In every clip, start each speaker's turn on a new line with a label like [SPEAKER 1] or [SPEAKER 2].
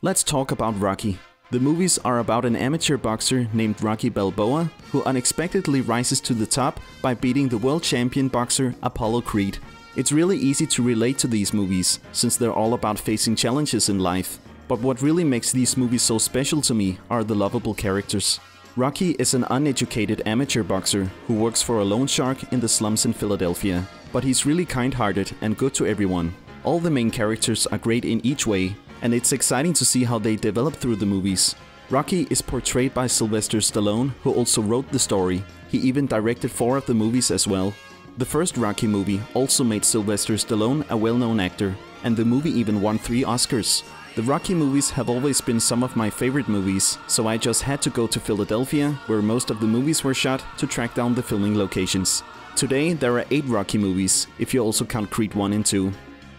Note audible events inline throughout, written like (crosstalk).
[SPEAKER 1] Let's talk about Rocky. The movies are about an amateur boxer named Rocky Balboa who unexpectedly rises to the top by beating the world champion boxer Apollo Creed. It's really easy to relate to these movies, since they're all about facing challenges in life. But what really makes these movies so special to me are the lovable characters. Rocky is an uneducated amateur boxer who works for a loan shark in the slums in Philadelphia. But he's really kind-hearted and good to everyone. All the main characters are great in each way, and it's exciting to see how they develop through the movies. Rocky is portrayed by Sylvester Stallone, who also wrote the story. He even directed four of the movies as well. The first Rocky movie also made Sylvester Stallone a well-known actor, and the movie even won three Oscars. The Rocky movies have always been some of my favorite movies, so I just had to go to Philadelphia, where most of the movies were shot, to track down the filming locations. Today there are 8 Rocky movies, if you also count Creed 1 and 2.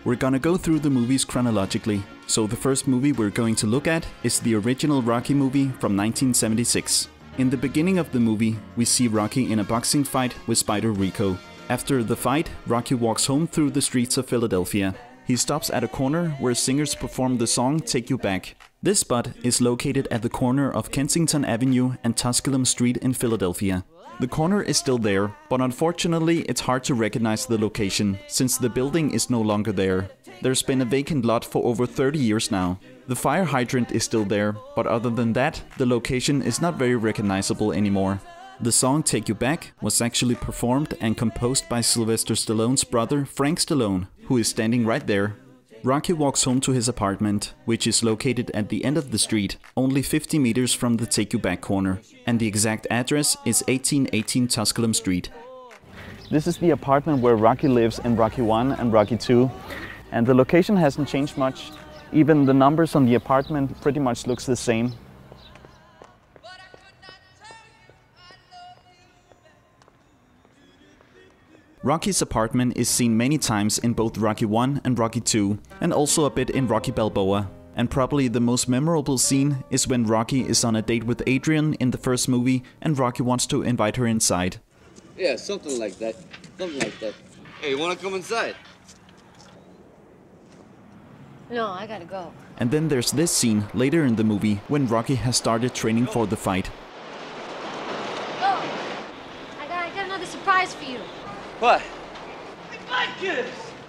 [SPEAKER 1] We're gonna go through the movies chronologically, so the first movie we're going to look at is the original Rocky movie from 1976. In the beginning of the movie, we see Rocky in a boxing fight with Spider Rico. After the fight, Rocky walks home through the streets of Philadelphia. He stops at a corner where singers perform the song Take You Back. This spot is located at the corner of Kensington Avenue and Tusculum Street in Philadelphia. The corner is still there, but unfortunately it's hard to recognize the location, since the building is no longer there. There's been a vacant lot for over 30 years now. The fire hydrant is still there, but other than that, the location is not very recognizable anymore. The song Take You Back was actually performed and composed by Sylvester Stallone's brother Frank Stallone, who is standing right there. Rocky walks home to his apartment, which is located at the end of the street, only 50 meters from the Take You Back corner, and the exact address is 1818 Tusculum Street. This is the apartment where Rocky lives in Rocky 1 and Rocky 2, and the location hasn't changed much. Even the numbers on the apartment pretty much looks the same. Rocky's apartment is seen many times in both Rocky 1 and Rocky 2, and also a bit in Rocky Balboa. And probably the most memorable scene is when Rocky is on a date with Adrian in the first movie and Rocky wants to invite her inside.
[SPEAKER 2] Yeah, something like that. Something like that. Hey, you wanna come inside?
[SPEAKER 3] No, I gotta go.
[SPEAKER 1] And then there's this scene later in the movie when Rocky has started training for the fight.
[SPEAKER 3] Oh, I got, I got another surprise for you.
[SPEAKER 2] What?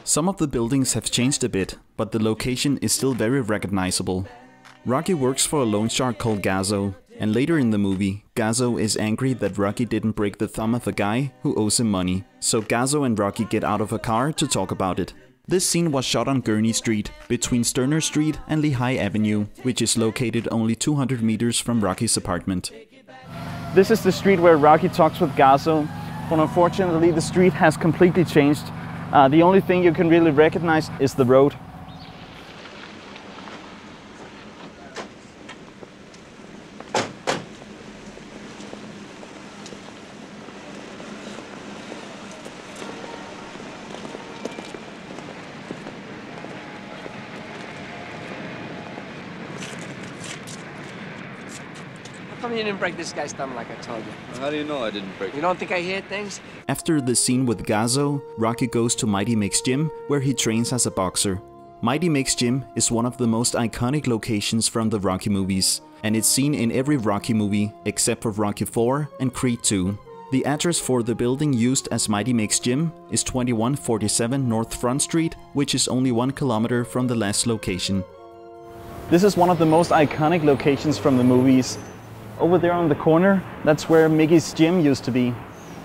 [SPEAKER 1] Some of the buildings have changed a bit, but the location is still very recognizable. Rocky works for a loan shark called Gazzo, and later in the movie, Gazzo is angry that Rocky didn't break the thumb of a guy who owes him money. So Gazzo and Rocky get out of a car to talk about it. This scene was shot on Gurney Street, between Sterner Street and Lehigh Avenue, which is located only 200 meters from Rocky's apartment. This is the street where Rocky talks with Gazzo, but unfortunately the street has completely changed. Uh, the only thing you can really recognize is the road.
[SPEAKER 4] How come you didn't break this guy's thumb like I told you?
[SPEAKER 2] How do you know I didn't break
[SPEAKER 4] You don't think I hear things?
[SPEAKER 1] After the scene with Gazzo, Rocky goes to Mighty Mick's gym where he trains as a boxer. Mighty Mick's gym is one of the most iconic locations from the Rocky movies, and it's seen in every Rocky movie except for Rocky 4 and Creed 2. The address for the building used as Mighty Mick's gym is 2147 North Front Street, which is only one kilometer from the last location. This is one of the most iconic locations from the movies. Over there on the corner, that's where Mickey's gym used to be.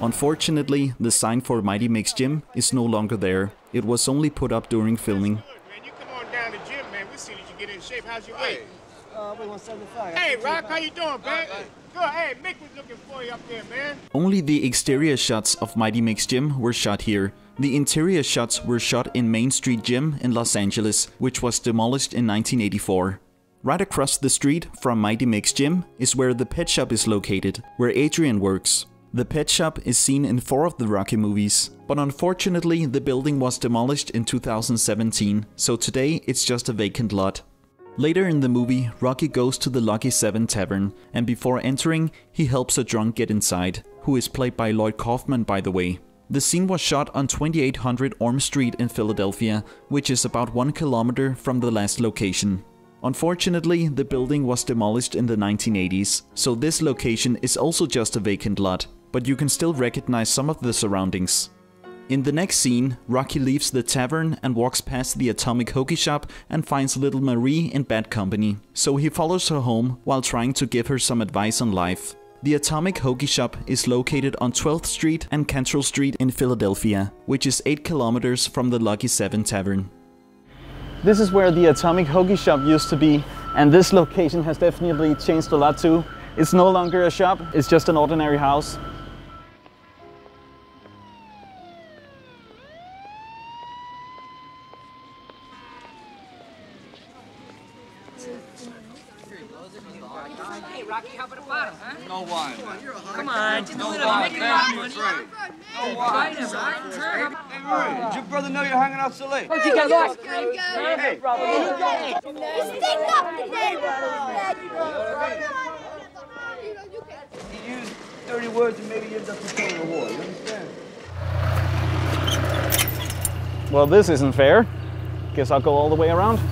[SPEAKER 1] Unfortunately, the sign for Mighty Mick's gym is no longer there. It was only put up during filming.
[SPEAKER 5] Man. You come on down to gym, man. We see that you get in shape. How's your weight?
[SPEAKER 4] Uh, we 175.
[SPEAKER 5] Hey, Rock, how you doing, man? Good. Hey, Mick was looking for you up there, man.
[SPEAKER 1] Only the exterior shots of Mighty Mick's gym were shot here. The interior shots were shot in Main Street Gym in Los Angeles, which was demolished in 1984. Right across the street from Mighty Mick's gym is where the pet shop is located, where Adrian works. The pet shop is seen in four of the Rocky movies, but unfortunately the building was demolished in 2017, so today it's just a vacant lot. Later in the movie, Rocky goes to the Lucky 7 Tavern, and before entering, he helps a drunk get inside, who is played by Lloyd Kaufman by the way. The scene was shot on 2800 Orm Street in Philadelphia, which is about one kilometer from the last location. Unfortunately, the building was demolished in the 1980s, so this location is also just a vacant lot, but you can still recognize some of the surroundings. In the next scene, Rocky leaves the tavern and walks past the Atomic Hoagie Shop and finds little Marie in bad company, so he follows her home while trying to give her some advice on life. The Atomic Hoagie Shop is located on 12th Street and Cantrell Street in Philadelphia, which is 8 kilometers from the Lucky 7 Tavern. This is where the Atomic Hoagie Shop used to be, and this location has definitely changed a lot too. It's no longer a shop, it's just an ordinary house.
[SPEAKER 4] Hey, Rocky, how about a bottle, huh?
[SPEAKER 2] No wine.
[SPEAKER 4] Come on, just a little.
[SPEAKER 2] wine,
[SPEAKER 4] Make it
[SPEAKER 2] man.
[SPEAKER 4] money.
[SPEAKER 2] No wine. Hey, Murray, did your brother know you're hanging out so late?
[SPEAKER 4] You got lost.
[SPEAKER 2] Hey,
[SPEAKER 3] Stick up
[SPEAKER 2] he used dirty words and maybe ended up controlling the war. You understand?
[SPEAKER 1] Well, this isn't fair. Guess I'll go all the way around.
[SPEAKER 2] Hey,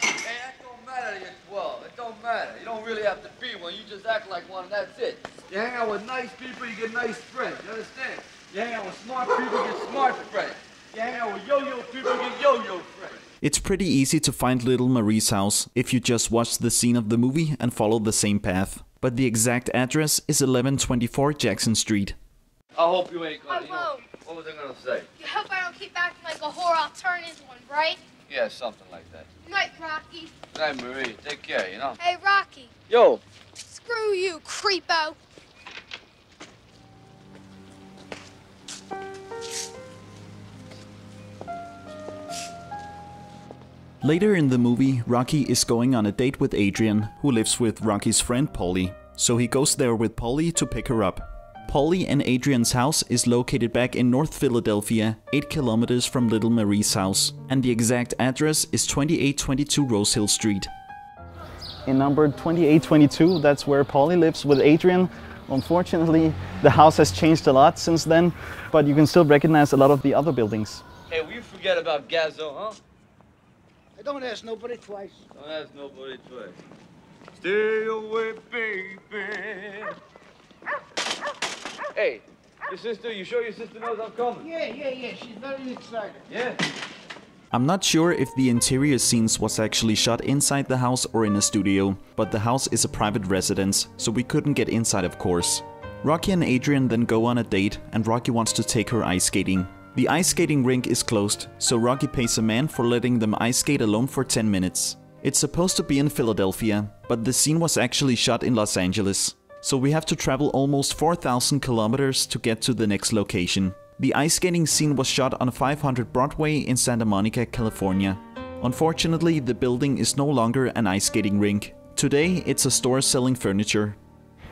[SPEAKER 2] that don't matter that you're 12. It don't matter. You don't really have to be one. You just act like one and that's it. You hang out with nice people, you get nice friends. You understand? You hang out with smart people, get smart friends. You hang out with yo-yo people, get yo-yo friends.
[SPEAKER 1] It's pretty easy to find Little Marie's house if you just watch the scene of the movie and follow the same path. But the exact address is 1124 Jackson Street.
[SPEAKER 2] I hope you ain't gonna.
[SPEAKER 3] I
[SPEAKER 2] oh,
[SPEAKER 3] won't.
[SPEAKER 2] what was I gonna say?
[SPEAKER 3] You hope I don't keep acting like a whore. I'll turn into one, right?
[SPEAKER 2] Yeah, something like that.
[SPEAKER 3] Night, Rocky.
[SPEAKER 2] Hey, Marie, take care, you know?
[SPEAKER 3] Hey, Rocky.
[SPEAKER 2] Yo,
[SPEAKER 3] Screw you, creepo.
[SPEAKER 1] Later in the movie, Rocky is going on a date with Adrian, who lives with Rocky's friend Paulie. So he goes there with Paulie to pick her up. Paulie and Adrian's house is located back in North Philadelphia, 8 kilometers from Little Marie's house, and the exact address is 2822 Rose Hill Street. In number 2822, that's where Polly lives with Adrian. Unfortunately, the house has changed a lot since then, but you can still recognize a lot of the other buildings.
[SPEAKER 2] hey, we forget about Gazzo, huh?
[SPEAKER 5] I don't ask nobody twice.
[SPEAKER 2] Don't ask nobody twice. Stay away, baby. Hey, your sister, you sure your sister knows I'm coming?
[SPEAKER 5] Yeah, yeah, yeah. She's very excited.
[SPEAKER 2] Yeah.
[SPEAKER 1] I'm not sure if the interior scenes was actually shot inside the house or in a studio, but the house is a private residence, so we couldn't get inside of course. Rocky and Adrian then go on a date and Rocky wants to take her ice skating. The ice skating rink is closed, so Rocky pays a man for letting them ice skate alone for 10 minutes. It's supposed to be in Philadelphia, but the scene was actually shot in Los Angeles. So we have to travel almost 4,000 kilometers to get to the next location. The ice skating scene was shot on 500 Broadway in Santa Monica, California. Unfortunately, the building is no longer an ice skating rink. Today, it's a store selling furniture.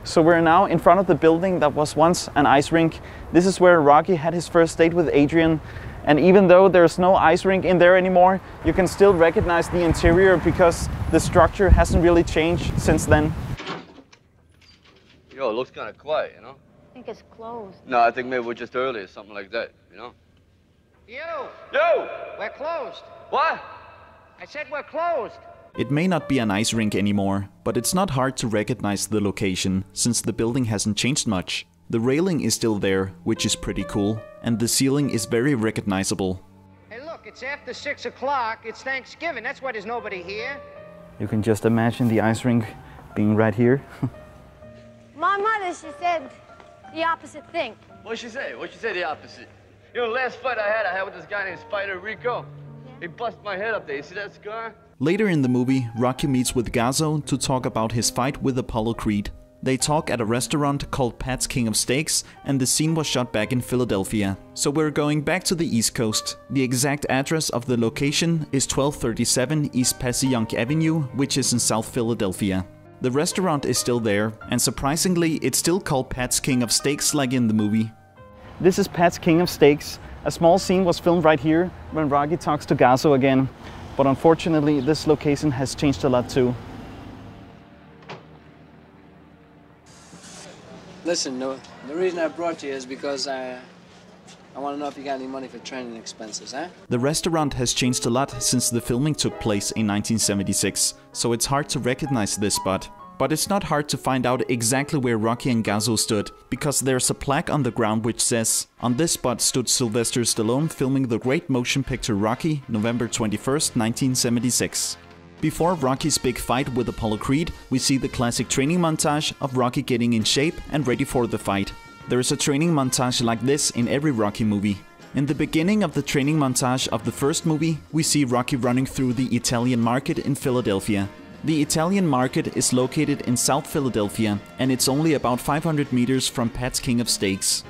[SPEAKER 1] So we're now in front of the building that was once an ice rink. This is where Rocky had his first date with Adrian. And even though there's no ice rink in there anymore, you can still recognize the interior because the structure hasn't really changed since then.
[SPEAKER 2] Yo, it looks kind of quiet, you know?
[SPEAKER 3] I think it's closed.
[SPEAKER 2] No, I think maybe we're just early or something like that, you know?
[SPEAKER 4] You,
[SPEAKER 2] Yo!
[SPEAKER 4] we're closed.
[SPEAKER 2] What?
[SPEAKER 4] I said we're closed.
[SPEAKER 1] It may not be an ice rink anymore, but it's not hard to recognize the location since the building hasn't changed much. The railing is still there, which is pretty cool, and the ceiling is very recognizable.
[SPEAKER 4] Hey, look, it's after six o'clock. It's Thanksgiving. That's why there's nobody here.
[SPEAKER 1] You can just imagine the ice rink being right here. (laughs)
[SPEAKER 3] My mother, she said the opposite thing.
[SPEAKER 2] What'd she say? What'd she say the opposite? You know, last fight I had, I had with this guy named Spider Rico. He busted my head up there. You see that scar?
[SPEAKER 1] Later in the movie, Rocky meets with Gazzo to talk about his fight with Apollo Creed. They talk at a restaurant called Pat's King of Steaks, and the scene was shot back in Philadelphia. So we're going back to the East Coast. The exact address of the location is 1237 East Passyunk Avenue, which is in South Philadelphia. The restaurant is still there, and surprisingly, it's still called Pat's King of Steaks like in the movie. This is Pat's King of Steaks. A small scene was filmed right here when Rocky talks to Gazzo again, but unfortunately, this location has changed a lot too.
[SPEAKER 4] Listen, the, the reason I brought you is because I,
[SPEAKER 6] I want to know if you got any money for training expenses, huh?
[SPEAKER 1] The restaurant has changed a lot since the filming took place in 1976, so it's hard to recognize this spot. But it's not hard to find out exactly where Rocky and Gazzo stood, because there's a plaque on the ground which says, On this spot stood Sylvester Stallone filming the great motion picture Rocky, November 21st, 1976. Before Rocky's big fight with Apollo Creed, we see the classic training montage of Rocky getting in shape and ready for the fight. There is a training montage like this in every Rocky movie. In the beginning of the training montage of the first movie, we see Rocky running through the Italian market in Philadelphia. The Italian market is located in South Philadelphia and it's only about 500 meters from Pat's King of Steaks.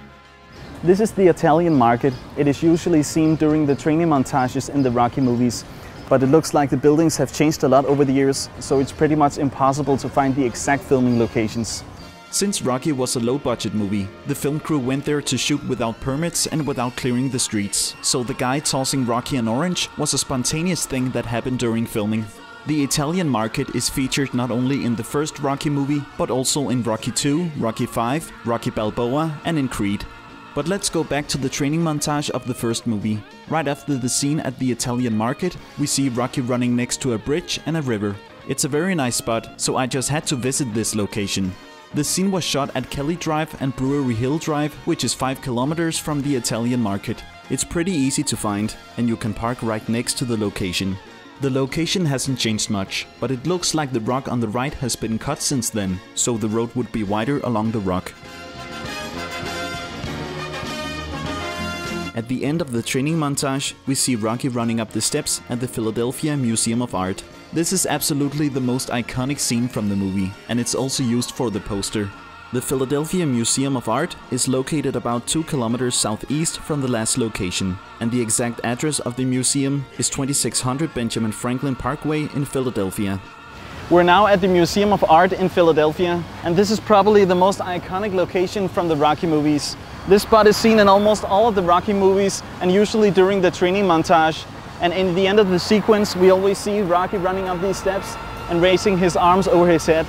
[SPEAKER 1] This is the Italian market. It is usually seen during the training montages in the Rocky movies, but it looks like the buildings have changed a lot over the years, so it's pretty much impossible to find the exact filming locations. Since Rocky was a low-budget movie, the film crew went there to shoot without permits and without clearing the streets, so the guy tossing Rocky an orange was a spontaneous thing that happened during filming. The Italian market is featured not only in the first Rocky movie, but also in Rocky 2, Rocky 5, Rocky Balboa, and in Creed. But let's go back to the training montage of the first movie. Right after the scene at the Italian market, we see Rocky running next to a bridge and a river. It's a very nice spot, so I just had to visit this location. The scene was shot at Kelly Drive and Brewery Hill Drive, which is 5 kilometers from the Italian market. It's pretty easy to find, and you can park right next to the location. The location hasn't changed much, but it looks like the rock on the right has been cut since then, so the road would be wider along the rock. At the end of the training montage, we see Rocky running up the steps at the Philadelphia Museum of Art. This is absolutely the most iconic scene from the movie, and it's also used for the poster. The Philadelphia Museum of Art is located about 2 kilometers southeast from the last location, and the exact address of the museum is 2600 Benjamin Franklin Parkway in Philadelphia. We're now at the Museum of Art in Philadelphia, and this is probably the most iconic location from the Rocky movies. This spot is seen in almost all of the Rocky movies, and usually during the training montage. And in the end of the sequence, we always see Rocky running up these steps and raising his arms over his head.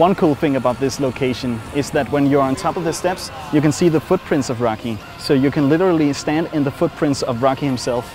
[SPEAKER 1] One cool thing about this location is that when you're on top of the steps, you can see the footprints of Rocky. So you can literally stand in the footprints of Rocky himself.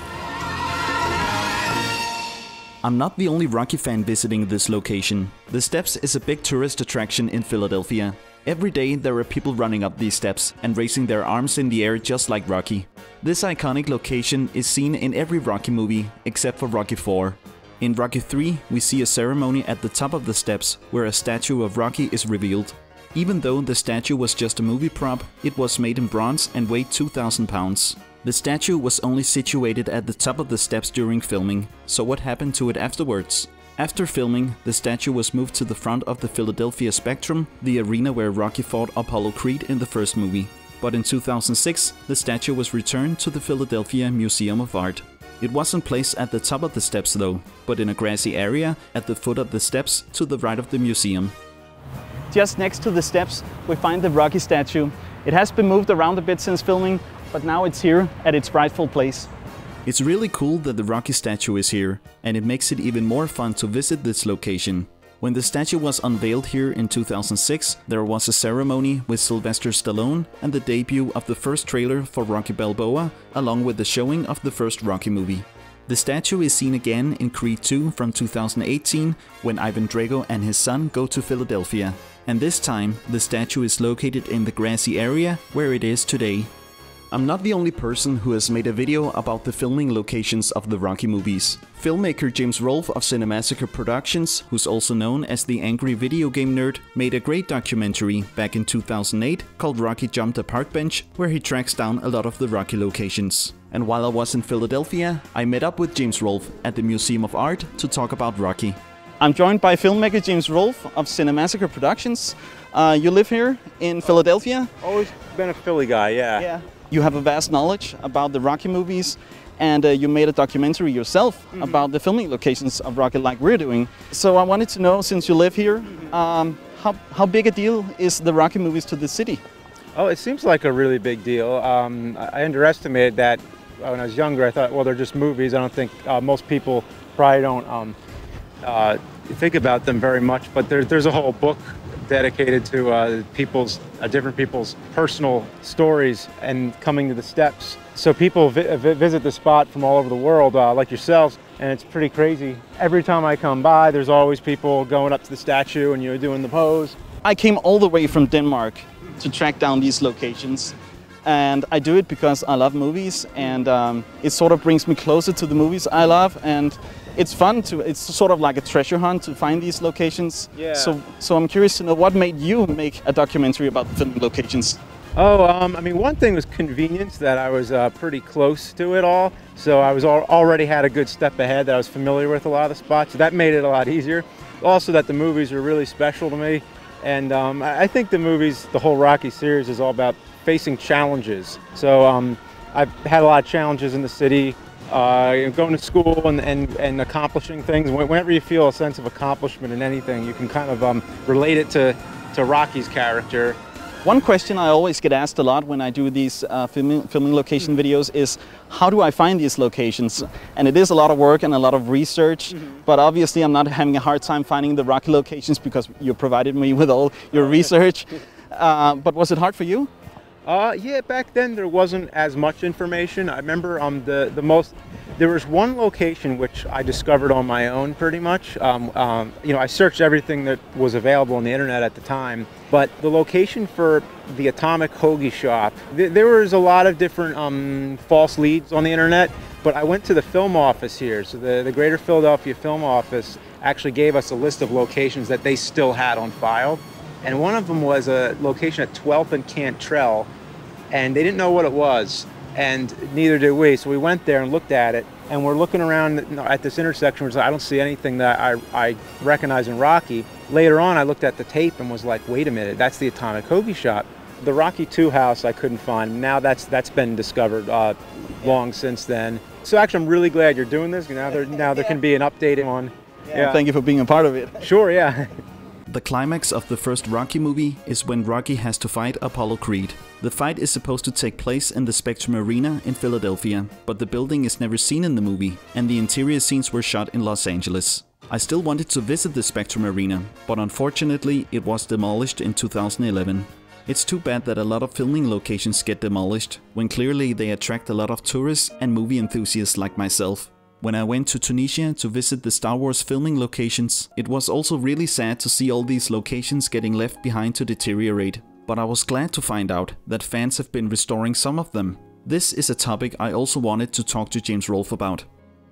[SPEAKER 1] I'm not the only Rocky fan visiting this location. The steps is a big tourist attraction in Philadelphia. Every day there are people running up these steps and raising their arms in the air just like Rocky. This iconic location is seen in every Rocky movie except for Rocky 4. In Rocky 3, we see a ceremony at the top of the steps where a statue of Rocky is revealed. Even though the statue was just a movie prop, it was made in bronze and weighed 2000 pounds. The statue was only situated at the top of the steps during filming, so what happened to it afterwards? After filming, the statue was moved to the front of the Philadelphia Spectrum, the arena where Rocky fought Apollo Creed in the first movie. But in 2006, the statue was returned to the Philadelphia Museum of Art. It wasn't placed at the top of the steps though, but in a grassy area at the foot of the steps to the right of the museum. Just next to the steps, we find the Rocky statue. It has been moved around a bit since filming, but now it's here at its rightful place. It's really cool that the Rocky statue is here, and it makes it even more fun to visit this location. When the statue was unveiled here in 2006, there was a ceremony with Sylvester Stallone and the debut of the first trailer for Rocky Balboa, along with the showing of the first Rocky movie. The statue is seen again in Creed 2 from 2018 when Ivan Drago and his son go to Philadelphia. And this time, the statue is located in the grassy area where it is today. I'm not the only person who has made a video about the filming locations of the Rocky movies. Filmmaker James Rolfe of Cinemassacre Productions, who's also known as the Angry Video Game Nerd, made a great documentary back in 2008 called Rocky Jumped a Park Bench, where he tracks down a lot of the Rocky locations. And while I was in Philadelphia, I met up with James Rolfe at the Museum of Art to talk about Rocky. I'm joined by filmmaker James Rolfe of Cinemassacre Productions. Uh, you live here in Philadelphia.
[SPEAKER 7] Always been a Philly guy, yeah.
[SPEAKER 1] Yeah. You have a vast knowledge about the Rocky movies, and uh, you made a documentary yourself
[SPEAKER 7] Mm-hmm.
[SPEAKER 1] about the filming locations of Rocky, like we're doing. So I wanted to know, since you live here,
[SPEAKER 7] Mm-hmm.
[SPEAKER 1] um, how, how big a deal is the Rocky movies to the city?
[SPEAKER 7] Oh, it seems like a really big deal. Um, I I underestimated that when I was younger. I thought, well, they're just movies. I don't think uh, most people probably don't um, uh, think about them very much. But there, there's a whole book dedicated to uh, people's, uh, different people's personal stories and coming to the steps. So people vi- vi- visit the spot from all over the world, uh, like yourselves, and it's pretty crazy. Every time I come by, there's always people going up to the statue and you know doing the pose.
[SPEAKER 1] I came all the way from Denmark to track down these locations. And I do it because I love movies and um, it sort of brings me closer to the movies I love. And it's fun to, it's sort of like a treasure hunt to find these locations.
[SPEAKER 7] Yeah.
[SPEAKER 1] So, so I'm curious to know what made you make a documentary about filming locations?
[SPEAKER 7] Oh, um, I mean, one thing was convenience that I was uh, pretty close to it all. So I was al- already had a good step ahead that I was familiar with a lot of the spots. That made it a lot easier. Also, that the movies are really special to me. And um, I think the movies, the whole Rocky series is all about facing challenges. So um, I've had a lot of challenges in the city, uh, going to school and, and, and accomplishing things. Whenever you feel a sense of accomplishment in anything, you can kind of um, relate it to, to Rocky's character.
[SPEAKER 1] One question I always get asked a lot when I do these uh, filming, filming location videos is how do I find these locations? And it is a lot of work and a lot of research, but obviously I'm not having a hard time finding the Rocky locations because you provided me with all your research. (laughs) Uh, but was it hard for you?
[SPEAKER 7] Uh, yeah, back then there wasn't as much information. I remember um, the, the most, there was one location which I discovered on my own pretty much. Um, um, you know, I searched everything that was available on the internet at the time, but the location for the Atomic Hoagie Shop, th- there was a lot of different um, false leads on the internet, but I went to the film office here. So the, the Greater Philadelphia Film Office actually gave us a list of locations that they still had on file. And one of them was a location at 12th and Cantrell, and they didn't know what it was, and neither did we. So we went there and looked at it, and we're looking around at this intersection. Where I don't see anything that I, I recognize in Rocky. Later on, I looked at the tape and was like, wait a minute, that's the Atomic Hoagie Shop. The Rocky II house I couldn't find. Now that's that's been discovered uh, long since then. So actually, I'm really glad you're doing this. Now there now there (laughs) can be an update on. Yeah.
[SPEAKER 1] Thank you for being a part of it.
[SPEAKER 7] Sure. Yeah. (laughs)
[SPEAKER 1] The climax of the first Rocky movie is when Rocky has to fight Apollo Creed. The fight is supposed to take place in the Spectrum Arena in Philadelphia, but the building is never seen in the movie, and the interior scenes were shot in Los Angeles. I still wanted to visit the Spectrum Arena, but unfortunately it was demolished in 2011. It's too bad that a lot of filming locations get demolished, when clearly they attract a lot of tourists and movie enthusiasts like myself. When I went to Tunisia to visit the Star Wars filming locations, it was also really sad to see all these locations getting left behind to deteriorate. But I was glad to find out that fans have been restoring some of them. This is a topic I also wanted to talk to James Rolfe about.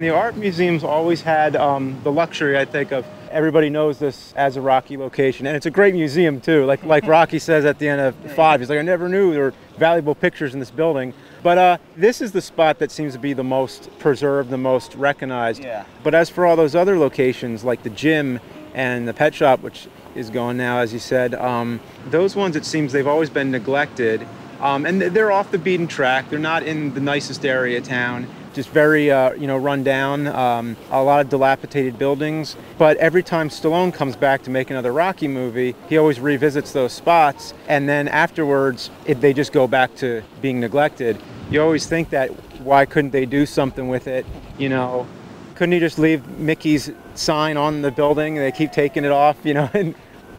[SPEAKER 7] The art museum's always had um, the luxury, I think, of everybody knows this as a Rocky location, and it's a great museum too. Like (laughs) like Rocky says at the end of five, he's like, I never knew there were valuable pictures in this building. But uh, this is the spot that seems to be the most preserved, the most recognized.
[SPEAKER 1] Yeah.
[SPEAKER 7] But as for all those other locations, like the gym and the pet shop, which is gone now, as you said, um, those ones it seems they've always been neglected. Um, and they're off the beaten track. They're not in the nicest area of town. Just very, uh, you know, run down. Um, a lot of dilapidated buildings. But every time Stallone comes back to make another Rocky movie, he always revisits those spots. And then afterwards, it, they just go back to being neglected. You always think that why couldn't they do something with it? You know, couldn't he just leave Mickey's sign on the building? They keep taking it off, you know. (laughs) And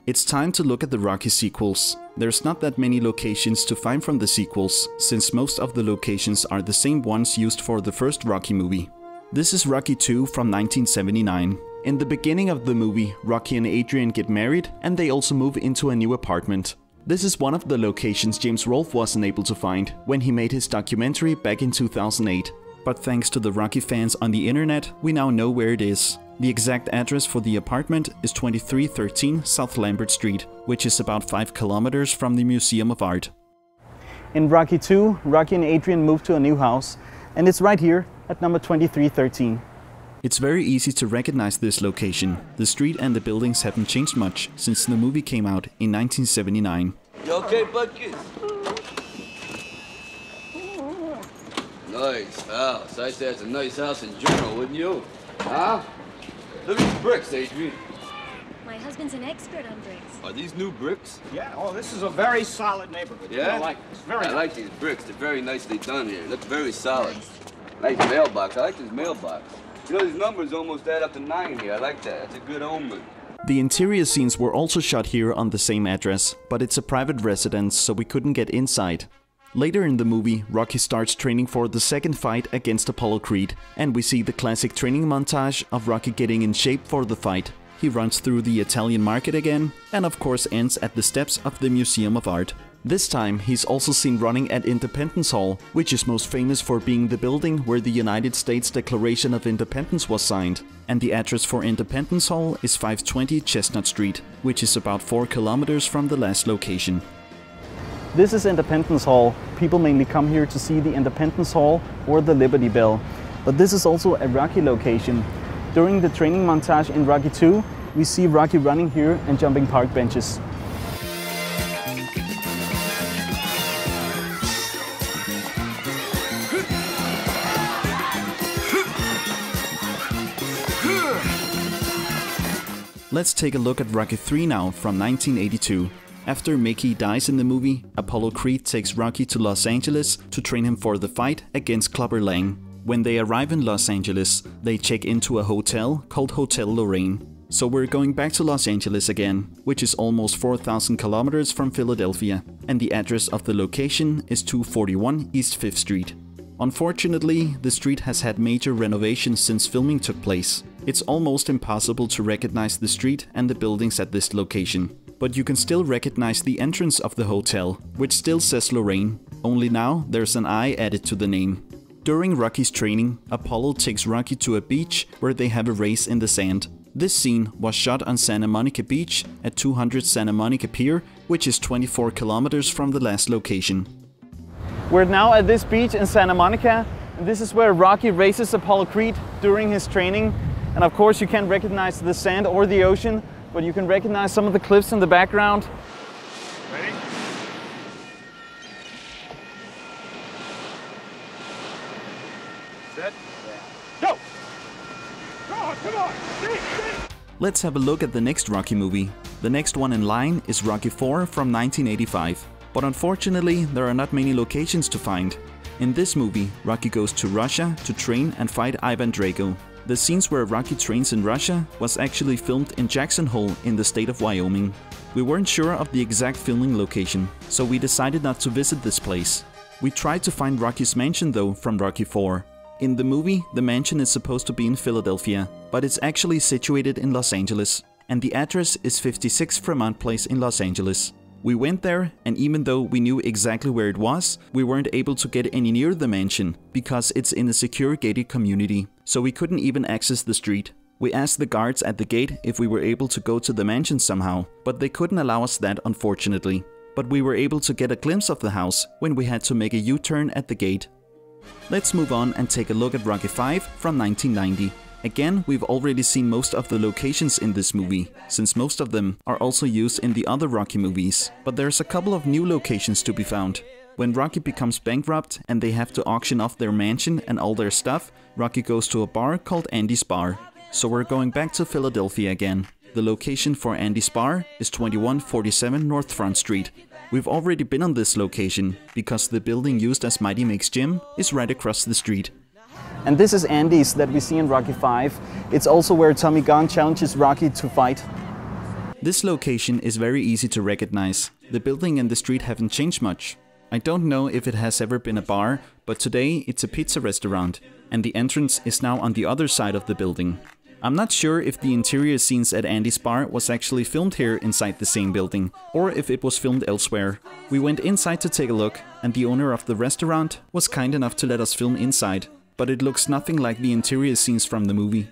[SPEAKER 1] It's time to look at the Rocky sequels. There's not that many locations to find from the sequels, since most of the locations are the same ones used for the first Rocky movie. This is Rocky 2 from 1979. In the beginning of the movie, Rocky and Adrian get married and they also move into a new apartment. This is one of the locations James Rolfe wasn't able to find when he made his documentary back in 2008. But thanks to the Rocky fans on the internet, we now know where it is. The exact address for the apartment is 2313 South Lambert Street, which is about 5 kilometers from the Museum of Art. In Rocky 2, Rocky and Adrian moved to a new house, and it's right here at number 2313. It's very easy to recognize this location. The street and the buildings haven't changed much since the movie came out in 1979.
[SPEAKER 2] You okay, Bucky? Nice house. I'd say it's a nice house in general, wouldn't you? Huh? Look at these bricks, Adrian.
[SPEAKER 3] My husband's an expert on bricks.
[SPEAKER 2] Are these new bricks?
[SPEAKER 5] Yeah, oh, this is a very solid neighborhood.
[SPEAKER 2] Yeah?
[SPEAKER 5] I like it. It's very
[SPEAKER 2] I
[SPEAKER 5] nice.
[SPEAKER 2] like these bricks. They're very nicely done here. Look very solid. Nice mailbox. I like this mailbox. You know, these numbers almost add up to nine here. I like that. That's a good omen.
[SPEAKER 1] The interior scenes were also shot here on the same address, but it's a private residence so we couldn't get inside. Later in the movie, Rocky starts training for the second fight against Apollo Creed, and we see the classic training montage of Rocky getting in shape for the fight. He runs through the Italian market again, and of course ends at the steps of the Museum of Art. This time, he's also seen running at Independence Hall, which is most famous for being the building where the United States Declaration of Independence was signed. And the address for Independence Hall is 520 Chestnut Street, which is about 4 kilometers from the last location. This is Independence Hall. People mainly come here to see the Independence Hall or the Liberty Bell. But this is also a Rocky location. During the training montage in Rocky 2, we see Rocky running here and jumping park benches. Let's take a look at Rocky 3 now from 1982. After Mickey dies in the movie, Apollo Creed takes Rocky to Los Angeles to train him for the fight against Clubber Lang. When they arrive in Los Angeles, they check into a hotel called Hotel Lorane. So we're going back to Los Angeles again, which is almost 4,000 kilometers from Philadelphia, and the address of the location is 241 East 5th Street. Unfortunately, the street has had major renovations since filming took place. It's almost impossible to recognize the street and the buildings at this location. But you can still recognize the entrance of the hotel, which still says Lorane, only now there's an I added to the name. During Rocky's training, Apollo takes Rocky to a beach where they have a race in the sand. This scene was shot on Santa Monica Beach at 200 Santa Monica Pier, which is 24 kilometers from the last location. We're now at this beach in Santa Monica. And this is where Rocky races Apollo Creed during his training. And of course you can't recognize the sand or the ocean, but you can recognize some of the cliffs in the background.
[SPEAKER 5] Ready? Set. Go! Come on, come on! See, see!
[SPEAKER 1] Let's have a look at the next Rocky movie. The next one in line is Rocky 4 from 1985. But unfortunately, there are not many locations to find. In this movie, Rocky goes to Russia to train and fight Ivan Drago. The scenes where Rocky trains in Russia was actually filmed in Jackson Hole in the state of Wyoming. We weren't sure of the exact filming location, so we decided not to visit this place. We tried to find Rocky's mansion though from Rocky 4. In the movie, the mansion is supposed to be in Philadelphia, but it's actually situated in Los Angeles, and the address is 56 Fremont Place in Los Angeles. We went there, and even though we knew exactly where it was, we weren't able to get any near the mansion because it's in a secure gated community, so we couldn't even access the street. We asked the guards at the gate if we were able to go to the mansion somehow, but they couldn't allow us that unfortunately. But we were able to get a glimpse of the house when we had to make a U-turn at the gate. Let's move on and take a look at Rocky 5 from 1990. Again, we've already seen most of the locations in this movie, since most of them are also used in the other Rocky movies. But there's a couple of new locations to be found. When Rocky becomes bankrupt and they have to auction off their mansion and all their stuff, Rocky goes to a bar called Andy's Bar. So we're going back to Philadelphia again. The location for Andy's Bar is 2147 North Front Street. We've already been on this location because the building used as Mighty Mick's gym is right across the street. And this is Andy's that we see in Rocky 5. It's also where Tommy Gunn challenges Rocky to fight. This location is very easy to recognize. The building and the street haven't changed much. I don't know if it has ever been a bar, but today it's a pizza restaurant, and the entrance is now on the other side of the building. I'm not sure if the interior scenes at Andy's bar was actually filmed here inside the same building, or if it was filmed elsewhere. We went inside to take a look, and the owner of the restaurant was kind enough to let us film inside, but it looks nothing like the interior scenes from the movie.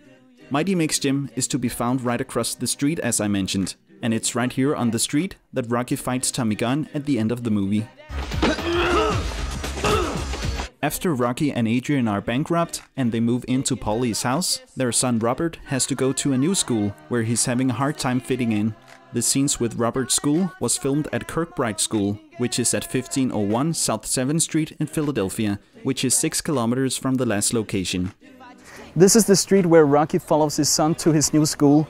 [SPEAKER 1] Mighty Mick's Gym is to be found right across the street as I mentioned, and it's right here on the street that Rocky fights Tommy Gunn at the end of the movie. After Rocky and Adrian are bankrupt and they move into Paulie's house, their son Robert has to go to a new school where he's having a hard time fitting in. The scenes with Robert's school was filmed at Kirkbride School, which is at 1501 South 7th Street in Philadelphia, which is 6 kilometers from the last location.
[SPEAKER 8] This is the street where Rocky follows his son to his new school.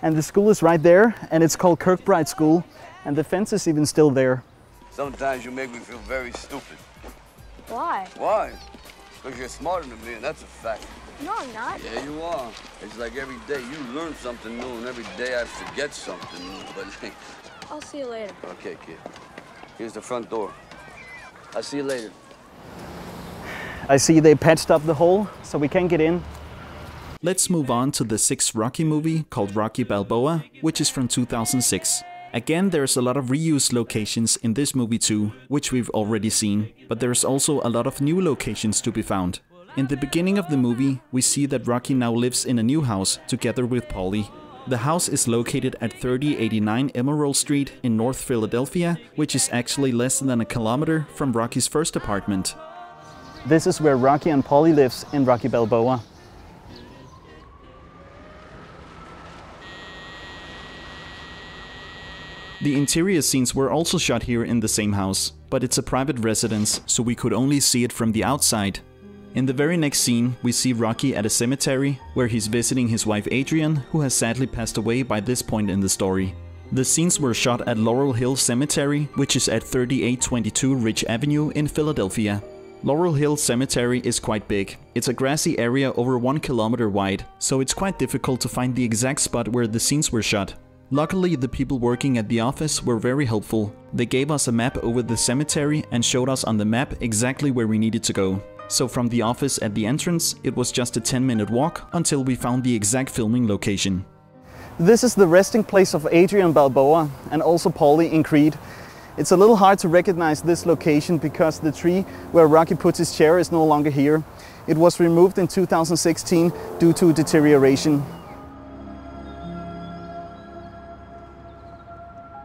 [SPEAKER 8] And the school is right there, and it's called Kirkbride School, and the fence is even still there.
[SPEAKER 2] Sometimes you make me feel very stupid.
[SPEAKER 3] Why?
[SPEAKER 2] Why? Because you're smarter than me, and that's a fact.
[SPEAKER 3] No, I'm not.
[SPEAKER 2] Yeah, you are. It's like every day you learn something new, and every day I forget something new. But (laughs) hey,
[SPEAKER 3] I'll see you later.
[SPEAKER 2] okay, kid. Here's the front door. I'll see you later.
[SPEAKER 8] I see they patched up the hole, so we can get in.
[SPEAKER 1] Let's move on to the sixth Rocky movie called Rocky Balboa, which is from 2006. Again, there's a lot of reused locations in this movie too, which we've already seen, but there's also a lot of new locations to be found. In the beginning of the movie, we see that Rocky now lives in a new house together with Paulie. The house is located at 3089 Emerald Street in North Philadelphia, which is actually less than a kilometer from Rocky's first apartment.
[SPEAKER 8] This is where Rocky and Paulie lives in Rocky Balboa.
[SPEAKER 1] The interior scenes were also shot here in the same house, but it's a private residence, so we could only see it from the outside. In the very next scene, we see Rocky at a cemetery, where he's visiting his wife Adrian, who has sadly passed away by this point in the story. The scenes were shot at Laurel Hill Cemetery, which is at 3822 Ridge Avenue in Philadelphia. Laurel Hill Cemetery is quite big. It's a grassy area over one kilometer wide, so it's quite difficult to find the exact spot where the scenes were shot. Luckily, the people working at the office were very helpful. They gave us a map over the cemetery and showed us on the map exactly where we needed to go. So from the office at the entrance, it was just a 10 minute walk until we found the exact filming location.
[SPEAKER 8] This is the resting place of Adrian Balboa and also Paulie in Creed. It's a little hard to recognize this location because the tree where Rocky puts his chair is no longer here. It was removed in 2016 due to deterioration.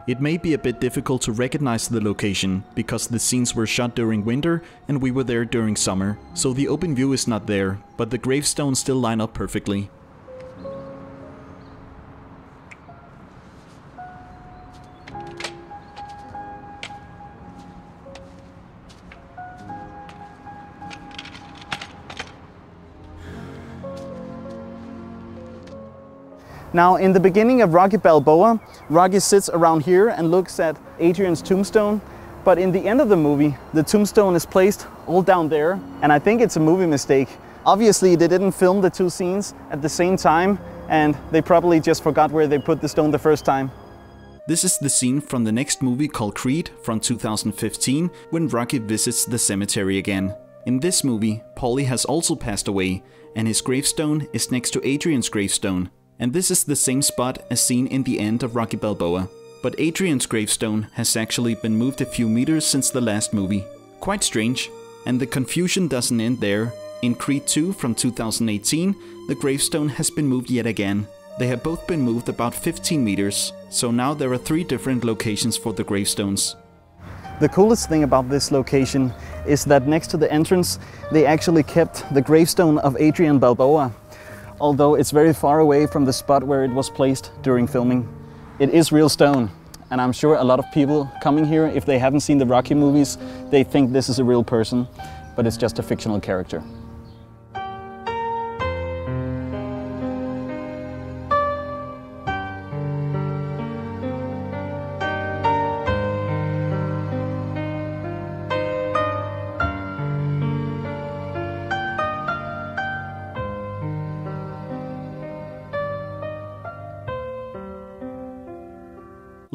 [SPEAKER 1] It may be a bit difficult to recognize the location because the scenes were shot during winter and we were there during summer, so the open view is not there, but the gravestones still line up perfectly.
[SPEAKER 8] Now, in the beginning of Rocky Balboa, Rocky sits around here and looks at Adrian's tombstone. But in the end of the movie, the tombstone is placed all down there, and I think it's a movie mistake. Obviously, they didn't film the two scenes at the same time, and they probably just forgot where they put the stone the first time.
[SPEAKER 1] This is the scene from the next movie called Creed from 2015 when Rocky visits the cemetery again. In this movie, Paulie has also passed away, and his gravestone is next to Adrian's gravestone, and this is the same spot as seen in the end of Rocky Balboa. But Adrian's gravestone has actually been moved a few meters since the last movie. Quite strange, and the confusion doesn't end there. In Creed 2 from 2018, the gravestone has been moved yet again. They have both been moved about 15 meters, so now there are three different locations for the gravestones.
[SPEAKER 8] The coolest thing about this location is that next to the entrance, they actually kept the gravestone of Adrian Balboa, although it's very far away from the spot where it was placed during filming. It is real stone, and I'm sure a lot of people coming here, if they haven't seen the Rocky movies, they think this is a real person, but it's just a fictional character.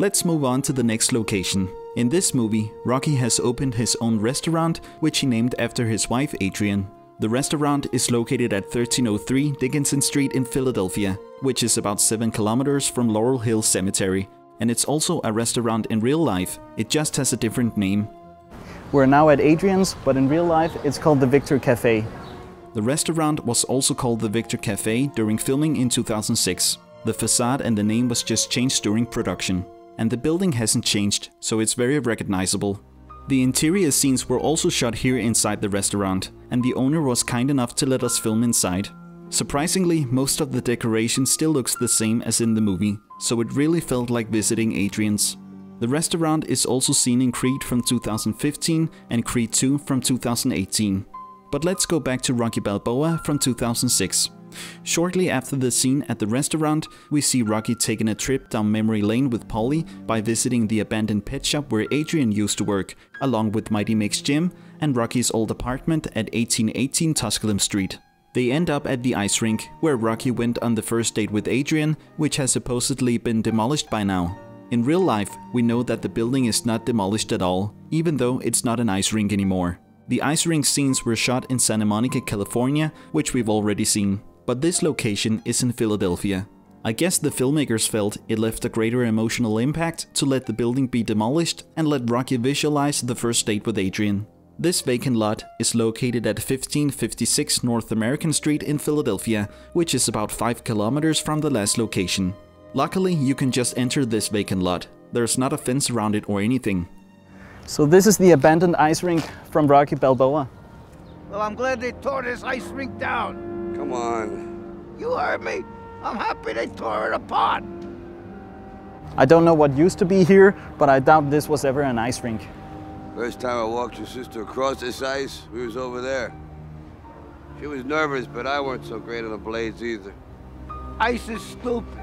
[SPEAKER 1] Let's move on to the next location. In this movie, Rocky has opened his own restaurant, which he named after his wife Adrian. The restaurant is located at 1303 Dickinson Street in Philadelphia, which is about 7 kilometers from Laurel Hill Cemetery. And it's also a restaurant in real life, it just has a different name.
[SPEAKER 8] We're now at Adrian's, but in real life it's called the Victor Cafe.
[SPEAKER 1] The restaurant was also called the Victor Cafe during filming in 2006. The facade and the name was just changed during production. And the building hasn't changed, so it's very recognizable. The interior scenes were also shot here inside the restaurant, and the owner was kind enough to let us film inside. Surprisingly, most of the decoration still looks the same as in the movie, so it really felt like visiting Adrian's. The restaurant is also seen in Creed from 2015 and Creed 2 from 2018. But let's go back to Rocky Balboa from 2006. Shortly after the scene at the restaurant, we see Rocky taking a trip down memory lane with Paulie by visiting the abandoned pet shop where Adrian used to work, along with Mighty Mick's gym and Rocky's old apartment at 1818 Tusculum Street. They end up at the ice rink, where Rocky went on the first date with Adrian, which has supposedly been demolished by now. In real life, we know that the building is not demolished at all, even though it's not an ice rink anymore. The ice rink scenes were shot in Santa Monica, California, which we've already seen but this location is in Philadelphia. I guess the filmmakers felt it left a greater emotional impact to let the building be demolished and let Rocky visualize the first date with Adrian. This vacant lot is located at 1556 North American Street in Philadelphia, which is about 5 kilometers from the last location. Luckily, you can just enter this vacant lot. There's not a fence around it or anything.
[SPEAKER 8] So this is the abandoned ice rink from Rocky Balboa.
[SPEAKER 9] Well, I'm glad they tore this ice rink down.
[SPEAKER 2] Come on.
[SPEAKER 9] You heard me. I'm happy they tore it apart.
[SPEAKER 8] I don't know what used to be here, but I doubt this was ever an ice rink.
[SPEAKER 2] First time I walked your sister across this ice, we was over there. She was nervous, but I weren't so great on the blades either.
[SPEAKER 9] Ice is stupid.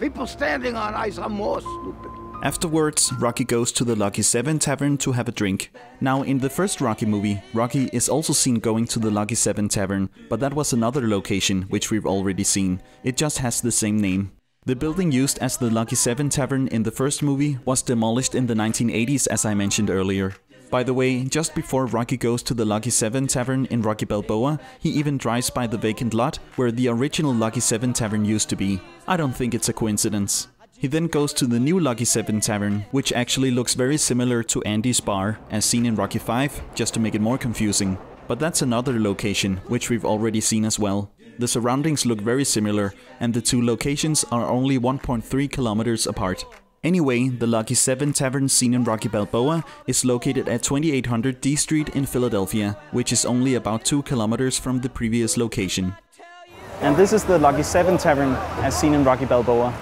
[SPEAKER 9] People standing on ice are more stupid.
[SPEAKER 1] Afterwards, Rocky goes to the Lucky 7 Tavern to have a drink. Now, in the first Rocky movie, Rocky is also seen going to the Lucky 7 Tavern, but that was another location which we've already seen. It just has the same name. The building used as the Lucky 7 Tavern in the first movie was demolished in the 1980s as I mentioned earlier. By the way, just before Rocky goes to the Lucky 7 Tavern in Rocky Balboa, he even drives by the vacant lot where the original Lucky 7 Tavern used to be. I don't think it's a coincidence. He then goes to the new Lucky 7 Tavern, which actually looks very similar to Andy's bar, as seen in Rocky 5, just to make it more confusing. But that's another location, which we've already seen as well. The surroundings look very similar, and the two locations are only 1.3 kilometers apart. Anyway, the Lucky 7 Tavern seen in Rocky Balboa is located at 2800 D Street in Philadelphia, which is only about 2 kilometers from the previous location.
[SPEAKER 8] And this is the Lucky 7 Tavern as seen in Rocky Balboa.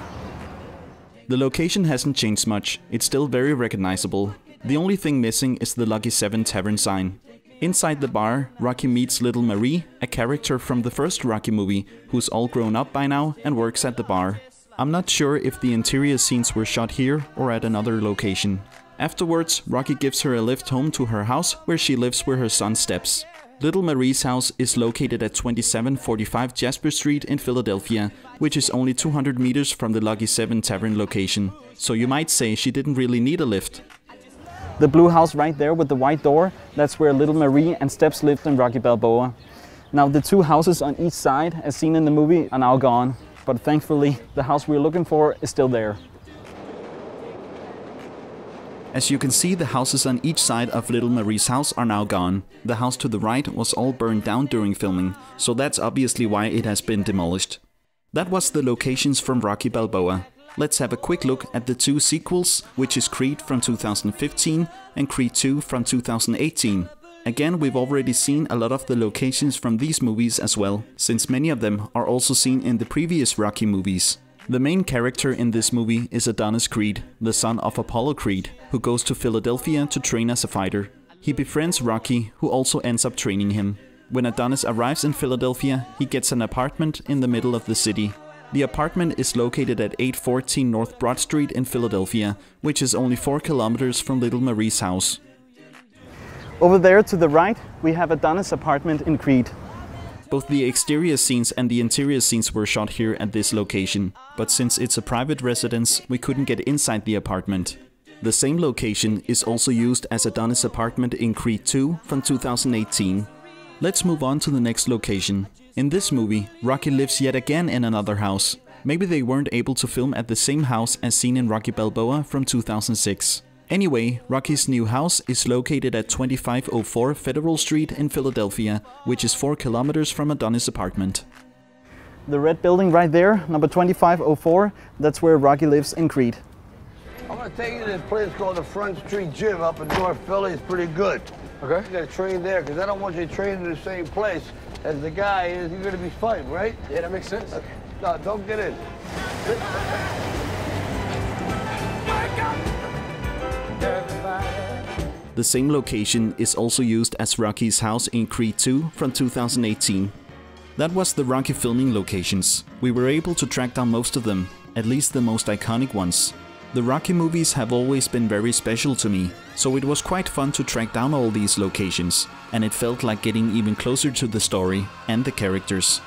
[SPEAKER 1] The location hasn't changed much, it's still very recognizable. The only thing missing is the Lucky 7 Tavern sign. Inside the bar, Rocky meets Little Marie, a character from the first Rocky movie, who's all grown up by now and works at the bar. I'm not sure if the interior scenes were shot here or at another location. Afterwards, Rocky gives her a lift home to her house where she lives where her son steps. Little Marie's house is located at 2745 Jasper Street in Philadelphia, which is only 200 meters from the Lucky 7 Tavern location. So you might say she didn't really need a lift.
[SPEAKER 8] The blue house right there with the white door, that's where Little Marie and Steps lived in Rocky Balboa. Now the two houses on each side, as seen in the movie, are now gone. But thankfully, the house we're looking for is still there.
[SPEAKER 1] As you can see, the houses on each side of Little Marie's house are now gone. The house to the right was all burned down during filming, so that's obviously why it has been demolished. That was the locations from Rocky Balboa. Let's have a quick look at the two sequels, which is Creed from 2015 and Creed 2 from 2018. Again, we've already seen a lot of the locations from these movies as well, since many of them are also seen in the previous Rocky movies. The main character in this movie is Adonis Creed, the son of Apollo Creed, who goes to Philadelphia to train as a fighter. He befriends Rocky, who also ends up training him. When Adonis arrives in Philadelphia, he gets an apartment in the middle of the city. The apartment is located at 814 North Broad Street in Philadelphia, which is only 4 kilometers from Little Marie's house.
[SPEAKER 8] Over there to the right, we have Adonis' apartment in Creed.
[SPEAKER 1] Both the exterior scenes and the interior scenes were shot here at this location, but since it's a private residence, we couldn't get inside the apartment. The same location is also used as Adonis' apartment in Creed 2 from 2018. Let's move on to the next location. In this movie, Rocky lives yet again in another house. Maybe they weren't able to film at the same house as seen in Rocky Balboa from 2006. Anyway, Rocky's new house is located at 2504 Federal Street in Philadelphia, which is 4 kilometers from Adonis' apartment.
[SPEAKER 8] The red building right there, number 2504, that's where Rocky lives in Creed.
[SPEAKER 2] I'm gonna take you to this place called the Front Street Gym up in North Philly. It's pretty good.
[SPEAKER 4] Okay.
[SPEAKER 2] You gotta train there, because I don't want you to train in the same place as the guy is you're gonna be fighting, right?
[SPEAKER 4] Yeah, that makes sense.
[SPEAKER 2] Okay. No, don't get in.
[SPEAKER 1] The same location is also used as Rocky's house in Creed 2 from 2018. That was the Rocky filming locations. We were able to track down most of them, at least the most iconic ones. The Rocky movies have always been very special to me, so it was quite fun to track down all these locations, and it felt like getting even closer to the story and the characters.